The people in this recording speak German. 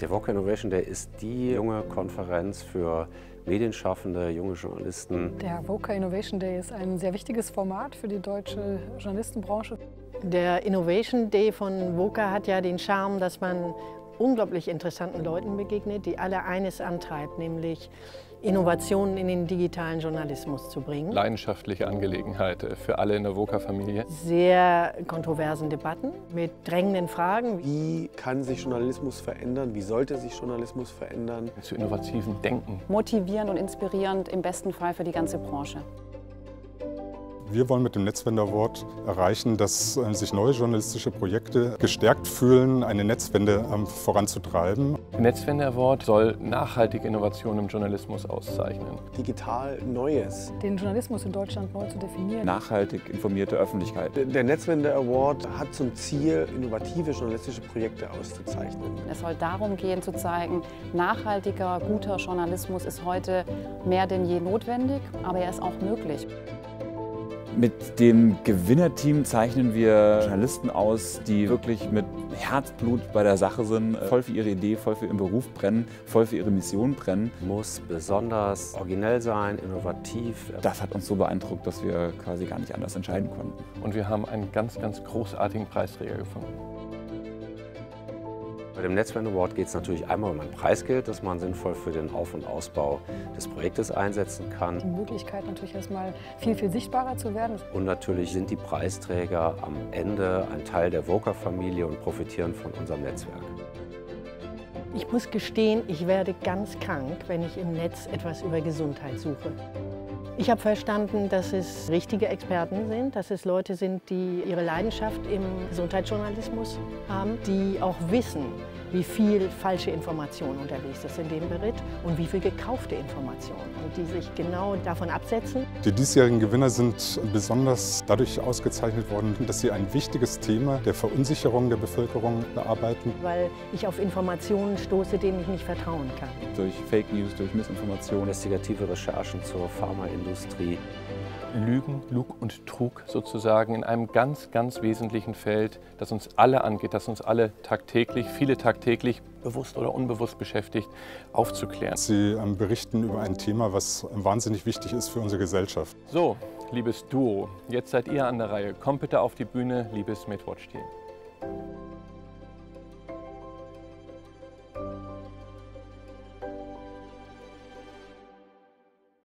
Der VOCA Innovation Day ist die junge Konferenz für Medienschaffende, junge Journalisten. Der VOCA Innovation Day ist ein sehr wichtiges Format für die deutsche Journalistenbranche. Der Innovation Day von VOCA hat ja den Charme, dass man unglaublich interessanten Leuten begegnet, die alle eines antreibt, nämlich Innovationen in den digitalen Journalismus zu bringen. Leidenschaftliche Angelegenheit für alle in der VOCA-Familie. Sehr kontroversen Debatten mit drängenden Fragen. Wie kann sich Journalismus verändern? Wie sollte sich Journalismus verändern? Zu innovativen Denken. Motivierend und inspirierend im besten Fall für die ganze Branche. Wir wollen mit dem Netzwende Award erreichen, dass äh, sich neue journalistische Projekte gestärkt fühlen, eine Netzwende ähm, voranzutreiben. Der Netzwende Award soll nachhaltige Innovationen im Journalismus auszeichnen. Digital Neues. Den Journalismus in Deutschland neu zu definieren. Nachhaltig informierte Öffentlichkeit. Der Netzwende Award hat zum Ziel, innovative journalistische Projekte auszuzeichnen. Es soll darum gehen, zu zeigen, nachhaltiger, guter Journalismus ist heute mehr denn je notwendig, aber er ist auch möglich. Mit dem Gewinnerteam zeichnen wir Journalisten aus, die wirklich mit Herzblut bei der Sache sind, voll für ihre Idee, voll für ihren Beruf brennen, voll für ihre Mission brennen. Muss besonders originell sein, innovativ. Das hat uns so beeindruckt, dass wir quasi gar nicht anders entscheiden konnten. Und wir haben einen ganz, ganz großartigen Preisträger gefunden. Bei dem Netzwende Award geht es natürlich einmal um ein Preisgeld, das man sinnvoll für den Auf- und Ausbau des Projektes einsetzen kann. Die Möglichkeit natürlich erstmal viel, viel sichtbarer zu werden. Und natürlich sind die Preisträger am Ende ein Teil der VOCA-Familie und profitieren von unserem Netzwerk. Ich muss gestehen, ich werde ganz krank, wenn ich im Netz etwas über Gesundheit suche. Ich habe verstanden, dass es richtige Experten sind, dass es Leute sind, die ihre Leidenschaft im Gesundheitsjournalismus haben, die auch wissen, wie viel falsche Information unterwegs ist in dem Bericht und wie viel gekaufte Information und die sich genau davon absetzen. Die diesjährigen Gewinner sind besonders dadurch ausgezeichnet worden, dass sie ein wichtiges Thema der Verunsicherung der Bevölkerung bearbeiten. Weil ich auf Informationen stoße, denen ich nicht vertrauen kann. Durch Fake News, durch Missinformation. Investigative Recherchen zur Pharmaindustrie. Lügen, Lug und Trug sozusagen in einem ganz, ganz wesentlichen Feld, das uns alle angeht, das uns alle tagtäglich, viele tagtäglich bewusst oder unbewusst beschäftigt, aufzuklären. Sie ähm, berichten über ein Thema, was wahnsinnig wichtig ist für unsere Gesellschaft. So, liebes Duo, jetzt seid ihr an der Reihe. Kommt bitte auf die Bühne, liebes MedWatch-Team.